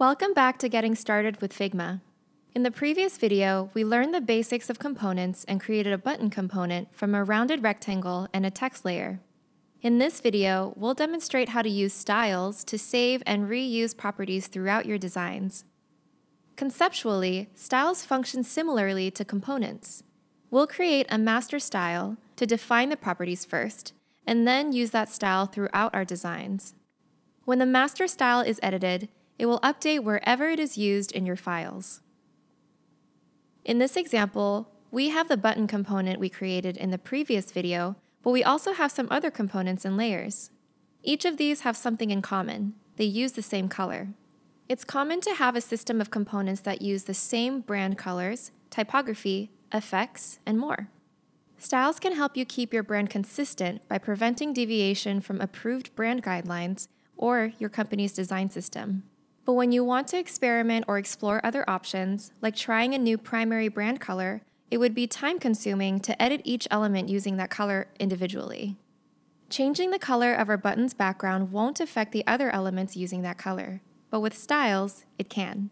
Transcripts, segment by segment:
Welcome back to Getting Started with Figma. In the previous video, we learned the basics of components and created a button component from a rounded rectangle and a text layer. In this video, we'll demonstrate how to use styles to save and reuse properties throughout your designs. Conceptually, styles function similarly to components. We'll create a master style to define the properties first, and then use that style throughout our designs. When the master style is edited, it will update wherever it is used in your files. In this example, we have the button component we created in the previous video, but we also have some other components and layers. Each of these have something in common. They use the same color. It's common to have a system of components that use the same brand colors, typography, effects, and more. Styles can help you keep your brand consistent by preventing deviation from approved brand guidelines or your company's design system. But when you want to experiment or explore other options, like trying a new primary brand color, it would be time consuming to edit each element using that color individually. Changing the color of our button's background won't affect the other elements using that color, but with styles, it can.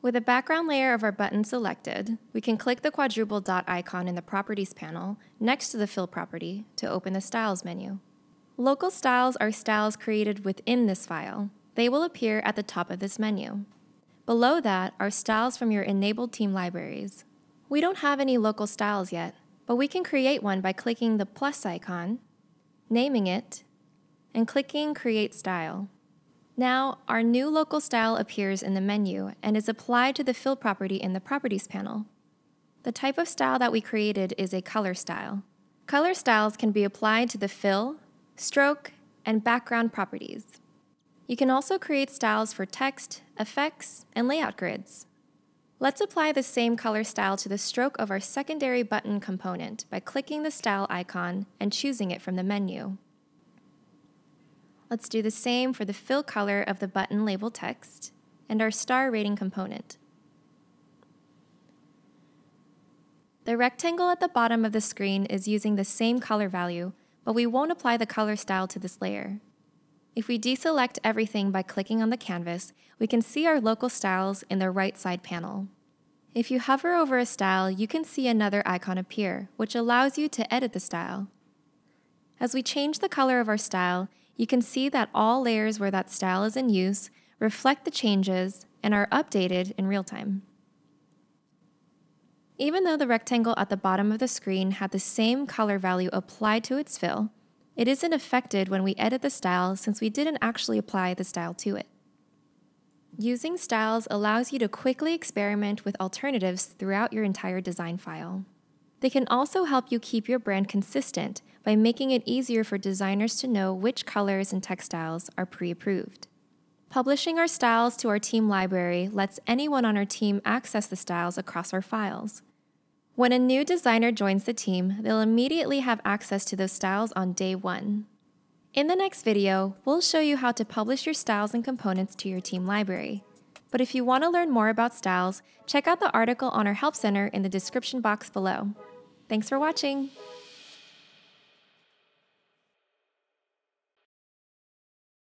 With the background layer of our button selected, we can click the quadruple dot icon in the Properties panel next to the Fill property to open the Styles menu. Local styles are styles created within this file. They will appear at the top of this menu. Below that are styles from your enabled team libraries. We don't have any local styles yet, but we can create one by clicking the plus icon, naming it, and clicking Create Style. Now, our new local style appears in the menu and is applied to the fill property in the Properties panel. The type of style that we created is a color style. Color styles can be applied to the fill, stroke, and background properties. You can also create styles for text, effects, and layout grids. Let's apply the same color style to the stroke of our secondary button component by clicking the style icon and choosing it from the menu. Let's do the same for the fill color of the button label text and our star rating component. The rectangle at the bottom of the screen is using the same color value, but we won't apply the color style to this layer. If we deselect everything by clicking on the canvas, we can see our local styles in the right side panel. If you hover over a style, you can see another icon appear, which allows you to edit the style. As we change the color of our style, you can see that all layers where that style is in use reflect the changes and are updated in real time. Even though the rectangle at the bottom of the screen had the same color value applied to its fill, it isn't affected when we edit the style since we didn't actually apply the style to it. Using styles allows you to quickly experiment with alternatives throughout your entire design file. They can also help you keep your brand consistent by making it easier for designers to know which colors and text styles are pre-approved. Publishing our styles to our team library lets anyone on our team access the styles across our files. When a new designer joins the team, they'll immediately have access to those styles on day one. In the next video, we'll show you how to publish your styles and components to your team library. But if you want to learn more about styles, check out the article on our Help Center in the description box below. Thanks for watching!